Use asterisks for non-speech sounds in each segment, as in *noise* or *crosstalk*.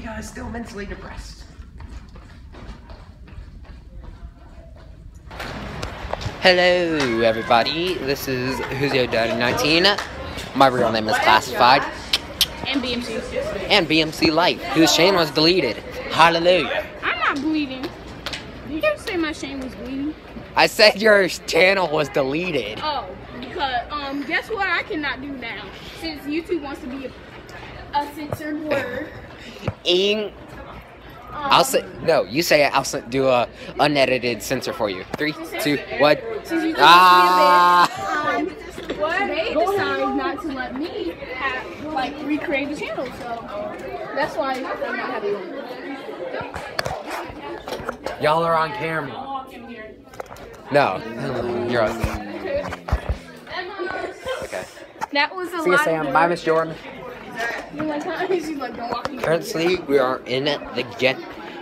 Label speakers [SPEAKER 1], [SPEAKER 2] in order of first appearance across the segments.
[SPEAKER 1] think I was still mentally depressed. Hello, everybody. This is Huzio Daddy 19. My real name is Classified.
[SPEAKER 2] And BMC.
[SPEAKER 1] And BMC Life, whose chain was deleted. Hallelujah.
[SPEAKER 2] I'm not bleeding. Did you say my shame was bleeding?
[SPEAKER 1] I said your channel was deleted.
[SPEAKER 2] Oh, because um, guess what? I cannot do now since YouTube wants to be a, a censored word.
[SPEAKER 1] Ing. I'll say no. You say it. I'll do a unedited censor for you. Three, two, one. Ah!
[SPEAKER 2] wants to be a bit, um, they decided not to let me have, like recreate the channel, so that's why I'm not having one.
[SPEAKER 1] Y'all are on camera. No, you're on. Okay.
[SPEAKER 2] That was a
[SPEAKER 1] See you,
[SPEAKER 2] lot.
[SPEAKER 1] Sam. Bye, Miss Jordan. *laughs* Currently, we are in the get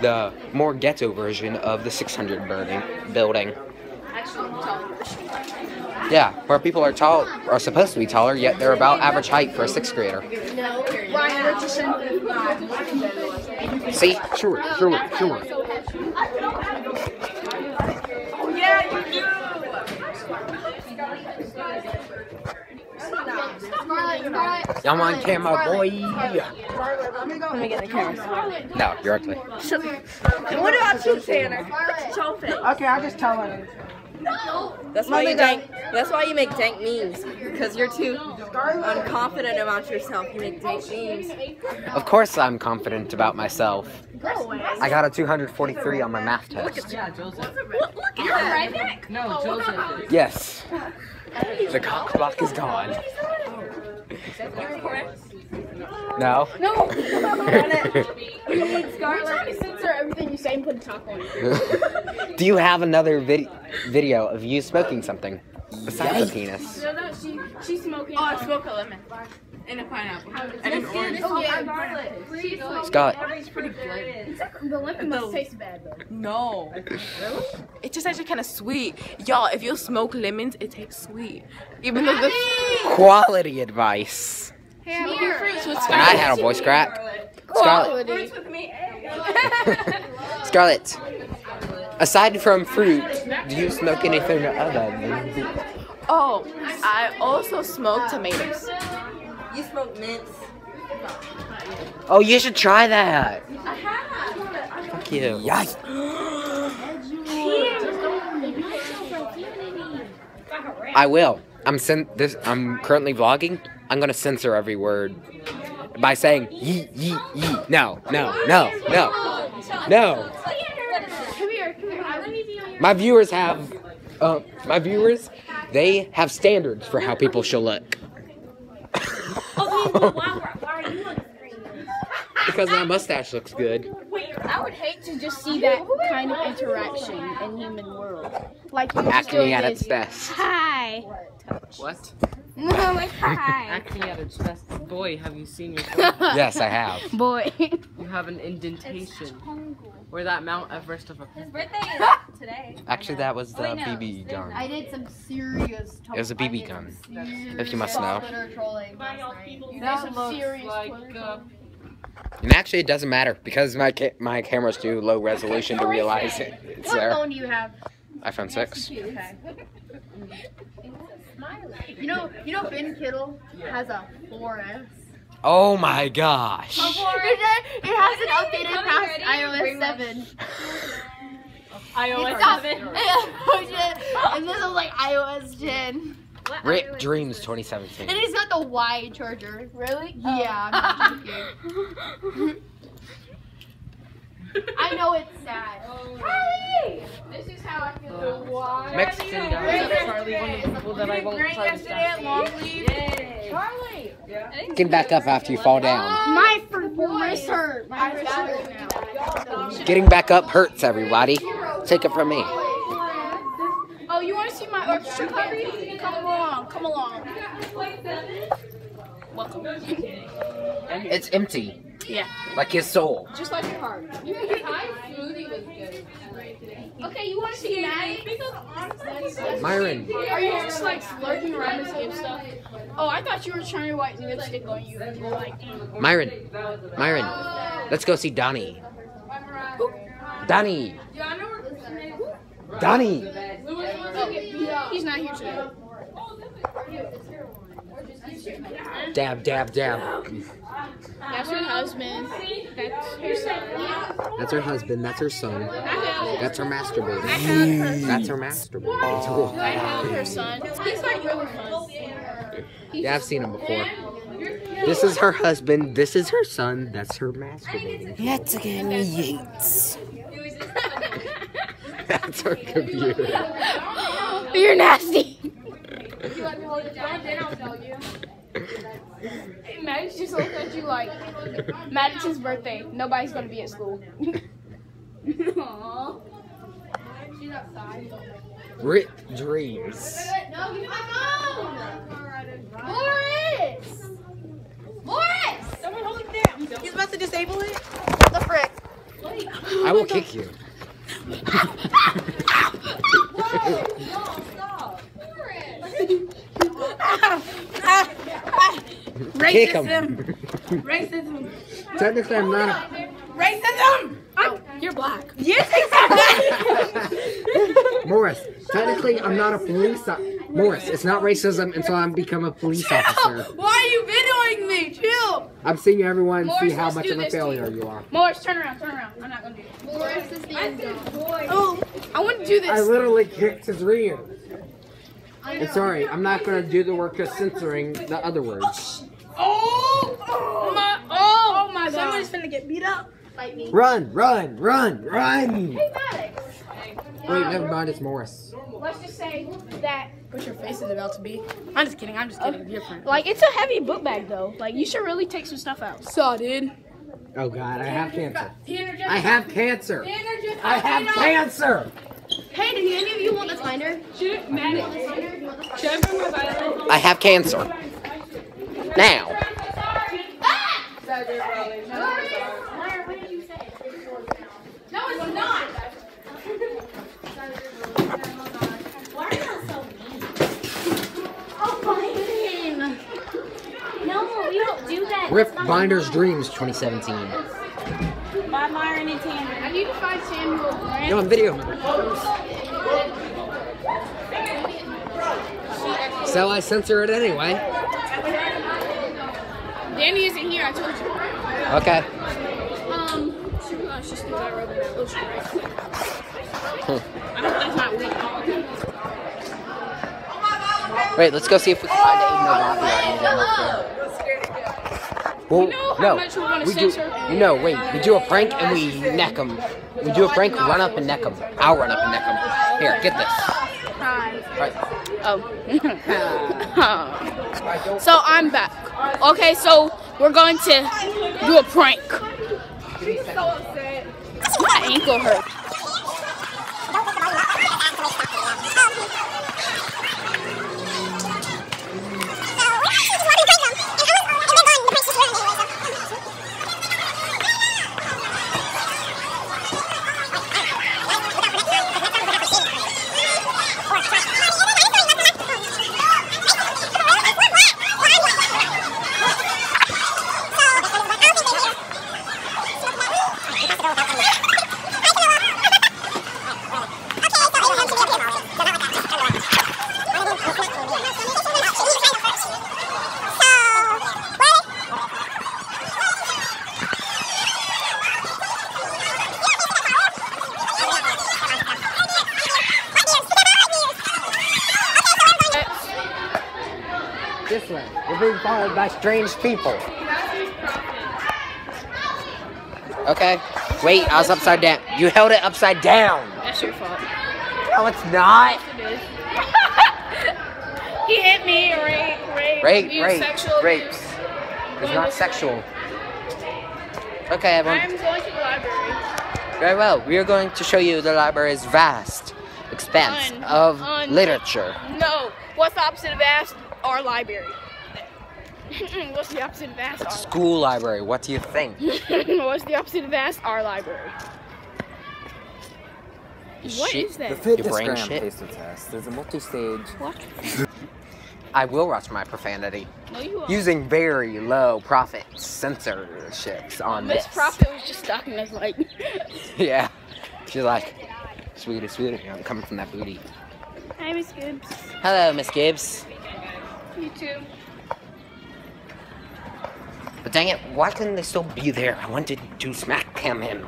[SPEAKER 1] the more ghetto version of the 600 building. Building.
[SPEAKER 2] Actually, I'm telling you.
[SPEAKER 1] Yeah, where people are tall are supposed to be taller, yet they're about average height for a sixth grader.
[SPEAKER 2] No. Ryan Richardson.
[SPEAKER 1] See? Sure, sure, sure. Y'all on camera, boy.
[SPEAKER 3] Let me get the camera.
[SPEAKER 1] No, you're ugly. *laughs*
[SPEAKER 3] What about you, Tanner?
[SPEAKER 4] Okay, I'll just tell her.
[SPEAKER 3] That's why you dank. That's why you make dank memes because you're too unconfident about yourself. You make dank memes.
[SPEAKER 1] Of course, I'm confident about myself. I got a 243 on my math test.
[SPEAKER 4] Yeah, Joseph.
[SPEAKER 3] Look, look at that.
[SPEAKER 4] No, Joseph.
[SPEAKER 1] Yes. The cock block is gone. No.
[SPEAKER 2] No. We're trying to censor everything you say and put a top on it. *laughs*
[SPEAKER 1] Do you have another vid- video of you smoking something besides the penis?
[SPEAKER 2] No, no, she, she's smoking.
[SPEAKER 3] Oh, I smoke a lemon and a pineapple and an orange.
[SPEAKER 2] Oh, yeah.
[SPEAKER 1] Scott,
[SPEAKER 2] The lemon must taste bad, though.
[SPEAKER 5] No. Really? It's just actually kind of sweet. Y'all, if you smoke lemons, it tastes sweet. Even though the
[SPEAKER 1] quality advice.
[SPEAKER 2] Here.
[SPEAKER 1] When I had a voice crack. Scarlett,
[SPEAKER 2] Quality. *laughs*
[SPEAKER 1] Scarlett, aside from fruit, do you smoke anything other than
[SPEAKER 5] Oh, I also smoke tomatoes.
[SPEAKER 3] You smoke mints.
[SPEAKER 1] Oh, you should try that. Fuck you. Yes. I will. I'm sen- this. I'm currently vlogging. I'm gonna censor every word by saying yee yee yee. No, no, no, no, no.
[SPEAKER 2] Come here, come here. I need to be on your.
[SPEAKER 1] My viewers have, uh, my viewers, they have standards for how people should look. *laughs* because my mustache looks good.
[SPEAKER 2] I would hate to just see that kind of interaction in human world. Like you just
[SPEAKER 1] Acting at its best.
[SPEAKER 2] Hi.
[SPEAKER 4] What?
[SPEAKER 2] No, like *laughs* hi.
[SPEAKER 4] Acting at its best. Boy, have you seen your *laughs*
[SPEAKER 1] Yes, I have.
[SPEAKER 2] Boy.
[SPEAKER 4] You have an indentation. Where that Mount Everest of a *laughs* today.
[SPEAKER 1] Actually, that was the BB gun.
[SPEAKER 6] I did some serious.
[SPEAKER 1] It was a BB gun, if you must know.
[SPEAKER 6] Twitter trolling last night.
[SPEAKER 2] That's
[SPEAKER 4] That looks like
[SPEAKER 2] Twitter
[SPEAKER 4] uh,
[SPEAKER 1] And actually, it doesn't matter because my ca- my camera's too low resolution to realize it. It's
[SPEAKER 6] What
[SPEAKER 1] there.
[SPEAKER 6] phone do you have?
[SPEAKER 1] iPhone 6.
[SPEAKER 6] Okay. *laughs* You know, you know, Ben Kittle has a 4S.
[SPEAKER 1] Oh my gosh.
[SPEAKER 6] It, it hasn't updated past iOS 7.
[SPEAKER 5] iOS
[SPEAKER 6] It's not- Oh, shit. and this is like iOS 10.
[SPEAKER 1] Rip Dreams 2017.
[SPEAKER 6] And it's got the Y charger. Really? Yeah, I'm not joking. *laughs* *laughs* I know it's sad.
[SPEAKER 2] Hey! This is how I feel. Why?
[SPEAKER 1] Mexican
[SPEAKER 4] uh, Charlie, one of the people that I won't try to stop.
[SPEAKER 2] Charlie.
[SPEAKER 1] Get back up after you fall down.
[SPEAKER 6] My wrist hurt. My wrist hurt now.
[SPEAKER 1] Getting back up hurts, everybody. Take it from me.
[SPEAKER 2] Oh, you want to see my orchestra puppy? Come along. Come along. Welcome.
[SPEAKER 1] It's empty.
[SPEAKER 2] Yeah.
[SPEAKER 1] Like his soul.
[SPEAKER 2] Just like your heart. Okay, you want to see Maddie?
[SPEAKER 1] Myron.
[SPEAKER 2] Are you just like lurking around this game stuff? Oh, I thought you were trying to white lipstick on you. You were like, mm.
[SPEAKER 1] Myron. Myron. Oh. Let's go see Donnie. Donnie. Donnie.
[SPEAKER 2] Oh, he's not here today.
[SPEAKER 1] Dab, dab, dab.
[SPEAKER 2] That's her husband. That's her son.
[SPEAKER 1] That's her husband. That's her son. That's her masturbator.
[SPEAKER 2] I have her.
[SPEAKER 1] That's her masturbator.
[SPEAKER 2] I have her son. He's like really fun.
[SPEAKER 1] Yeah, I've seen him before. This is her husband. This is her son. That's her masturbator.
[SPEAKER 3] Let's get Yates.
[SPEAKER 1] That's her computer.
[SPEAKER 2] You're nasty. *laughs* Maddox just looked at you like, Maddox's birthday. Nobody's gonna be at school. Aww. She's outside.
[SPEAKER 1] Rip dreams.
[SPEAKER 2] No, give me my phone. Boris. Boris. Someone hold it down.
[SPEAKER 5] He's about to disable it.
[SPEAKER 2] What the frick?
[SPEAKER 1] I will kick you. *laughs* Kick him.
[SPEAKER 5] Racism.
[SPEAKER 1] Technically, I'm not.
[SPEAKER 5] Racism. you're black. Yes,
[SPEAKER 1] A, *laughs* Morris. Technically, I'm not a police. o- Morris, it's not racism until I become a police officer.
[SPEAKER 5] Why are you videoing me? Chill.
[SPEAKER 1] I'm seeing everyone see how much of a failure
[SPEAKER 2] you.
[SPEAKER 1] you are.
[SPEAKER 2] Morris, turn around, turn around. I'm not gonna do it. Morris is the end Oh, I want to do this.
[SPEAKER 1] I literally kicked his rear. And sorry, I'm not gonna do the work of censoring the other words.
[SPEAKER 5] Oh, Oh, oh my, oh, oh, oh my God. Someone's finna get beat up.
[SPEAKER 1] Run, run, run, run!
[SPEAKER 2] Hey, Maddox.
[SPEAKER 1] Wait, never mind, it's Morris.
[SPEAKER 2] Let's just say that,
[SPEAKER 5] What your face is about to be. I'm just kidding. I'm just kidding. You're fine.
[SPEAKER 2] like, it's a heavy book bag though. Like, you should really take some stuff out.
[SPEAKER 5] Saw, dude.
[SPEAKER 1] Oh god, I have cancer. I have cancer. I
[SPEAKER 2] I
[SPEAKER 1] have cancer.
[SPEAKER 6] Hey, did any of you want the binder?
[SPEAKER 1] I have cancer. Now.
[SPEAKER 2] No, it's not.
[SPEAKER 6] No, we don't do that.
[SPEAKER 1] Rip Binder's Dreams 2017.
[SPEAKER 2] I need to find Samuel Grant.
[SPEAKER 1] No, on video. So I censor it anyway.
[SPEAKER 2] Danny isn't here, I told you.
[SPEAKER 1] Okay.
[SPEAKER 2] Um, oh, she still got rubber band. Oh, she's right. I hope that's not weak.
[SPEAKER 1] Wait, let's go see if we can find Aiden O'Robbie. Well,
[SPEAKER 2] know
[SPEAKER 1] no,
[SPEAKER 2] much we
[SPEAKER 1] we do. No, wait. We do a prank and we neck them. We do a prank, run up and neck them. I'll run up and neck them. Here, get this. Right.
[SPEAKER 2] Oh. *laughs* *laughs* so I'm back. Okay, so we're going to do a prank. My ankle hurt.
[SPEAKER 1] This way. We're being followed by strange people. Okay. Wait, I was upside down. You held it upside down.
[SPEAKER 2] That's your fault.
[SPEAKER 1] No, it's not. It is. *laughs*
[SPEAKER 2] He hit me, rape, rape,
[SPEAKER 1] Rape, rape,
[SPEAKER 2] sexual
[SPEAKER 1] rape.
[SPEAKER 2] abuse.
[SPEAKER 1] It's not sexual. Okay, everyone.
[SPEAKER 2] I'm going to the library.
[SPEAKER 1] Very well. We are going to show you the library's vast expanse
[SPEAKER 2] Un-
[SPEAKER 1] of
[SPEAKER 2] un-
[SPEAKER 1] literature.
[SPEAKER 2] No. What's the opposite of vast? Our library. *laughs* What's the opposite of vast? Our
[SPEAKER 1] School library. What do you think? *laughs*
[SPEAKER 2] What's the opposite of vast? Our library. What
[SPEAKER 1] Shit.
[SPEAKER 2] is that?
[SPEAKER 7] The
[SPEAKER 1] Your brain
[SPEAKER 7] FitnessGram
[SPEAKER 1] shit.
[SPEAKER 7] taster test. There's a multi-stage.
[SPEAKER 2] What? *laughs*
[SPEAKER 1] I will watch my profanity
[SPEAKER 2] No, you won't.
[SPEAKER 1] using very low profit censorships on
[SPEAKER 2] Miss
[SPEAKER 1] this.
[SPEAKER 2] Profit was just stalking us like.
[SPEAKER 1] Yeah. She's like, sweetie, sweetie, I'm coming from that booty.
[SPEAKER 2] Hi, Miss Gibbs.
[SPEAKER 1] Hello, Miss Gibbs.
[SPEAKER 2] You too.
[SPEAKER 1] But dang it, why couldn't they still be there? I wanted to smack him in.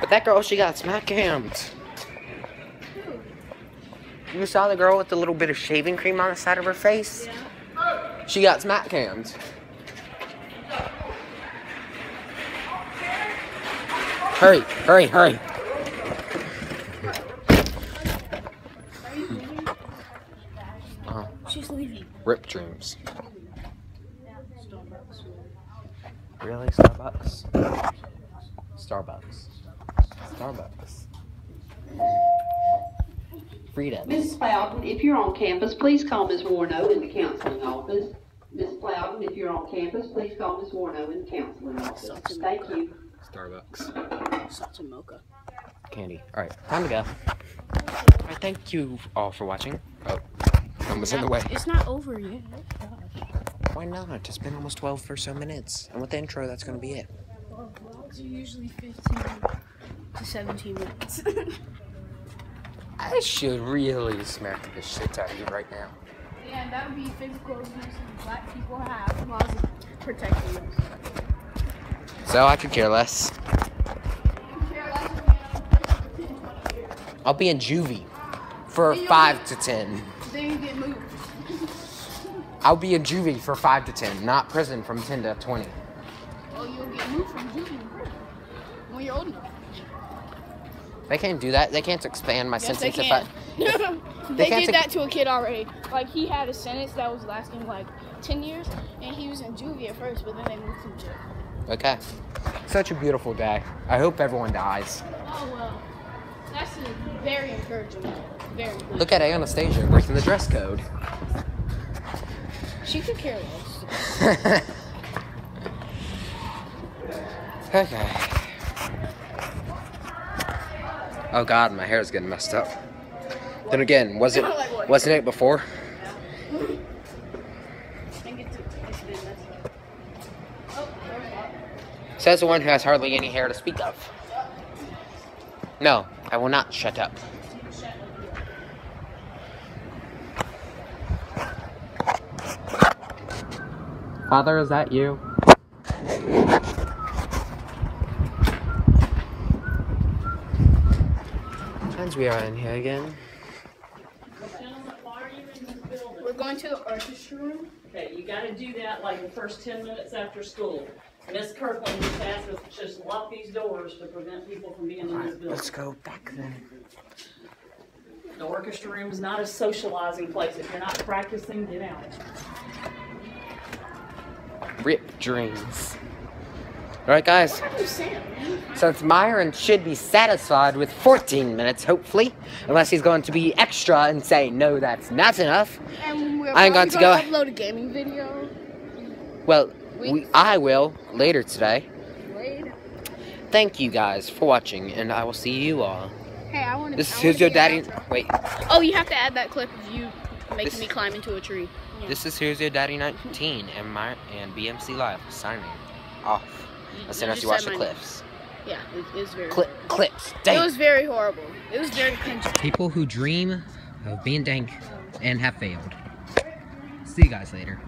[SPEAKER 1] But that girl, she got smack cammed. You saw the girl with the little bit of shaving cream on the side of her face? Yeah. She got smack cammed. Hurry, hurry, hurry. Oh,
[SPEAKER 2] She's leaving.
[SPEAKER 1] Rip dreams. Really? Starbucks? Starbucks. Starbucks. Fritos.
[SPEAKER 7] Ms. Plowden, if you're on campus, please call Ms. Warno in the counseling office. Ms. Plowden, if you're on campus, please call Ms. Warno in the counseling office. Thank you.
[SPEAKER 1] Starbucks.
[SPEAKER 2] Such a mocha.
[SPEAKER 1] Candy. Alright, time to go. Alright, thank you all for watching. Oh, I was in the way.
[SPEAKER 2] It's not over yet.
[SPEAKER 1] Why not? It's been almost 12 for so minutes. And with the intro, that's gonna be it.
[SPEAKER 2] Vlogs are usually 15 to 17 minutes. *laughs*
[SPEAKER 1] I should really smack the shit out of you right now.
[SPEAKER 2] yeah, that would be physical abuse that black people have laws protecting us.
[SPEAKER 1] So I could care less. I'll be in juvie for 5 to 10.
[SPEAKER 2] Then you get moved.
[SPEAKER 1] I'll be in juvie for 5 to 10, not prison from 10 to 20.
[SPEAKER 2] Oh, you'll get moved from juvie when you're old enough.
[SPEAKER 1] They can't do that. They can't expand my
[SPEAKER 2] Yes, they
[SPEAKER 1] sentence
[SPEAKER 2] can.
[SPEAKER 1] if I. *laughs*
[SPEAKER 2] they did that to a kid already. Like he had a sentence that was lasting like 10 years, and he was in juvie at first, but then they moved him to jail.
[SPEAKER 1] Okay. Such a beautiful day. I hope everyone dies.
[SPEAKER 2] Oh well, that's a very encouraging. Very.
[SPEAKER 1] Look at Anastasia breaking the dress code.
[SPEAKER 2] She could care less. *laughs*
[SPEAKER 1] okay. Oh god, my hair is getting messed up. Then again, was it wasn't it before?
[SPEAKER 2] I think it's, it's been messed up. There's one.
[SPEAKER 1] Says the one who has hardly any hair to speak of. No, I will not shut up. Father, is that you? And we are in here again.
[SPEAKER 2] We're going to the orchestra room.
[SPEAKER 8] Okay, you gotta do that like the first ten minutes after school. Miss Kirkland just asked us to just lock these doors to prevent people from being in this building.
[SPEAKER 1] Let's go back then.
[SPEAKER 8] The orchestra room is not a socializing place. If you're not practicing, get out.
[SPEAKER 1] Dreams. Alright, guys. Since Myron should be satisfied with 14 minutes, hopefully, unless he's going to be extra and say, no, that's not enough. I'm
[SPEAKER 2] probably gonna
[SPEAKER 1] go-
[SPEAKER 2] upload a gaming video.
[SPEAKER 1] Well, we, I will later today.
[SPEAKER 2] Later.
[SPEAKER 1] Thank you guys for watching, and I will see you all.
[SPEAKER 2] Hey, I want to.
[SPEAKER 1] This is Your Daddy. Wait,
[SPEAKER 2] Oh, you have to add that clip of you making
[SPEAKER 1] This-
[SPEAKER 2] me climb into a tree.
[SPEAKER 1] This is Here's Your Daddy 19 and, my, and BMC Live signing off. As soon
[SPEAKER 2] You
[SPEAKER 1] as you
[SPEAKER 2] just
[SPEAKER 1] watch the
[SPEAKER 2] my name.
[SPEAKER 1] clips.
[SPEAKER 2] Yeah, it, it was very.
[SPEAKER 1] Cli clips.
[SPEAKER 2] It was very horrible. It was very cringy.
[SPEAKER 1] People who dream of being dank and have failed. See you guys later.